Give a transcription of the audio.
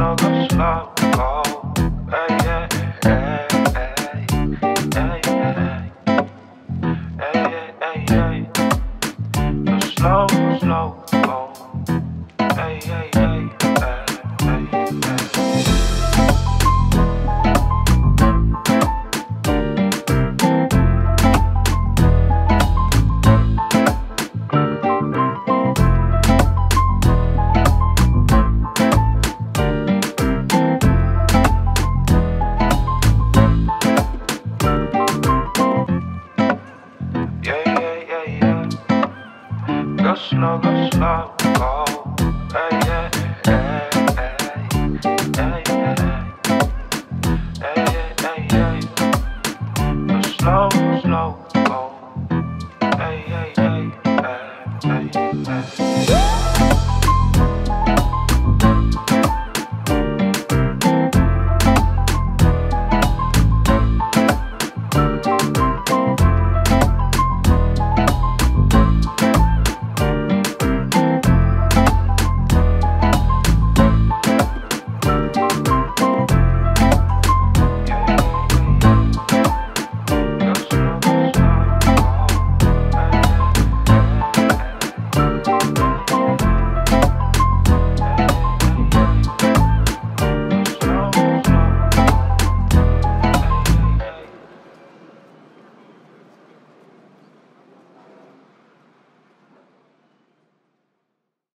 Go slow, Go slow, go. Hey, yeah, hey, hey, hey, hey. Hey, hey. Go slow, slow, go. Hey, hey, hey, hey, hey, hey.